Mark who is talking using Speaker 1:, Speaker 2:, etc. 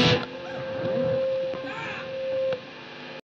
Speaker 1: you